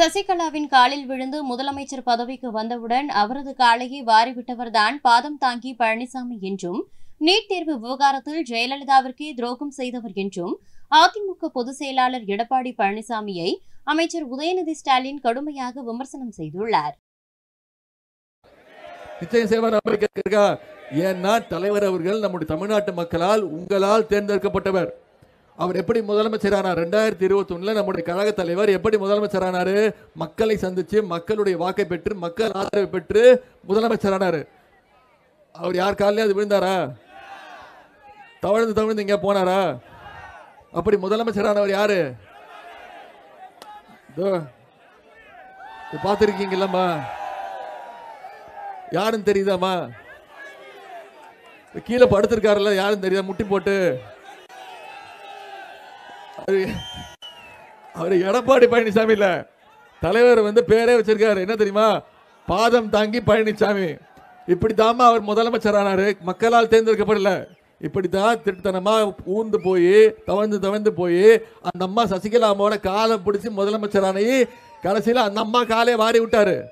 சசிகலாவின் காலில் விழுந்து முதலமைச்சர் பதவிக்கு வந்தவுடன் அவரது காலையை வாரிவிட்டவர்தான் பாதம் தாங்கி பழனிசாமி என்றும் நீட் தேர்வு விவகாரத்தில் ஜெயலலிதாவிற்கே துரோகம் செய்தவர் என்றும் அதிமுக பொதுச் செயலாளர் எடப்பாடி பழனிசாமியை அமைச்சர் உதயநிதி ஸ்டாலின் கடுமையாக விமர்சனம் செய்துள்ளார். நிச்சயம் செய்வார் ஏன்னா தலைவர் அவர்கள் நம்முடைய தமிழ்நாட்டு மக்களால் உங்களால் தேர்ந்தெடுக்கப்பட்டவர்? அவர் எப்படி முதலமைச்சரானார்? ரெண்டாயிரத்தி இருபத்தி ஒன்றில் நம்முடைய கழக தலைவர் எப்படி முதலமைச்சரானாரு? மக்களை சந்திச்சு மக்களுடைய வாக்கை பெற்று மக்கள் ஆதரவு பெற்று முதலமைச்சரானாரு. அவர் யார் காலையும் அது விழுந்தாரா? தவழ்ந்து தவழ்ந்து இங்கே போனாரா? அப்படி முதலமைச்சரானவர் யாரு? பார்த்துருக்கீங்களம்மா யாருன்னு தெரியுதாம்மா? கீழே படுத்திருக்காருல்ல யாருன்னு தெரியுதா? முட்டி போட்டு. அவர் எடப்பாடி பழனிசாமி இல்ல. தலைவர் வந்து பேரே வச்சிருக்காரு. என்ன தெரியுமா? பாதம் தாங்கி பழனிசாமி. இப்படித்தாமா அவர் முதலமைச்சர் ஆனாரு. மக்களால் தேர்ந்தெடுக்கப்படல. இப்படித்தான் திருத்தனமா ஊர்ந்து போய் தவழ்ந்து தவழ்ந்து போய் அந்த அம்மா சசிகலா அம்மாவோட காலை பிடிச்சி முதலமைச்சர் ஆனி கடைசியில் அந்த அம்மா காலே வாரி விட்டாரு.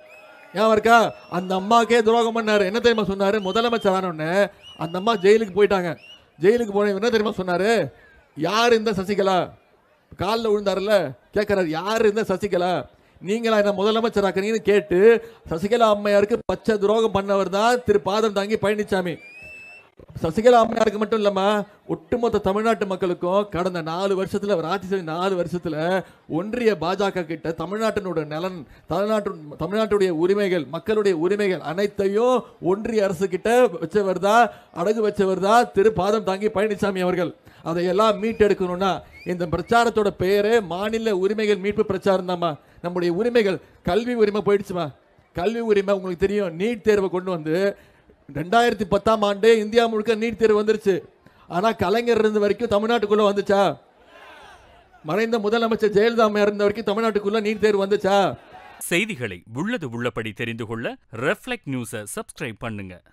ஏன் இருக்கா? அந்த அம்மாக்கே துரோகம் பண்ணாரு. என்ன தெரியுமா சொன்னாரு? முதலமைச்சர் ஆனோடனே அந்த அம்மா ஜெயிலுக்கு போயிட்டாங்க. ஜெயிலுக்கு போன என்ன தெரியுமா சொன்னாரு? யார் இந்த சசிகலா? காலில் விழுந்தாருல்ல? கேட்குறாரு யார் இந்த சசிகலா? நீங்களா என்ன முதலமைச்சராக்குறீங்கன்னு கேட்டு சசிகலா அம்மையாருக்கு பச்சை துரோகம் பண்ணவர் தான் திரு பாதம் தாங்கி பழனிசாமி சசிகலா அம்மையாருக்கு மட்டும் இல்லம்மா ஒட்டுமொத்த தமிழ்நாட்டு மக்களுக்கும் கடந்த நாலு வருஷத்துல அவர் ஆட்சி செய்த நாலு வருஷத்துல ஒன்றிய பாஜக கிட்ட தமிழ்நாட்டினோட நலன் தமிழ்நாட்டு தமிழ்நாட்டுடைய உரிமைகள் மக்களுடைய உரிமைகள் அனைத்தையும் ஒன்றிய அரசு கிட்ட வச்சவர் தான் அடகு வச்சவர் தான் திரு பாதம் தாங்கி பழனிசாமி அவர்கள். அதையெல்லாம் மீட்டெடுக்கணும்னா இந்த பிரச்சாரத்தோட பெயரே மாநில உரிமைகள் மீட்பு பிரச்சாரம் தாம்மா. நம்முடைய உரிமைகள் கல்வி உரிமை போயிடுச்சுமா? கல்வி உரிமை உங்களுக்கு தெரியும் நீட் தேர்வை கொண்டு வந்து ரெண்டாயிரத்தி பத்தாம் ஆண்டு இந்தியா முழுக்க நீட் தேர்வு வந்துருச்சு. ஆனா கலைஞர் இருந்த வரைக்கும் தமிழ்நாட்டுக்குள்ள வந்துச்சா? மறைந்த முதலமைச்சர் ஜெயலலிதா இருந்த வரைக்கும் தமிழ்நாட்டுக்குள்ள நீட் தேர்வு வந்துச்சா? செய்திகளை உள்ளது உள்ளபடி தெரிந்து கொள்ள ரெஃப்ளெக்ட் நியூஸை சப்ஸ்கிரைப் பண்ணுங்க.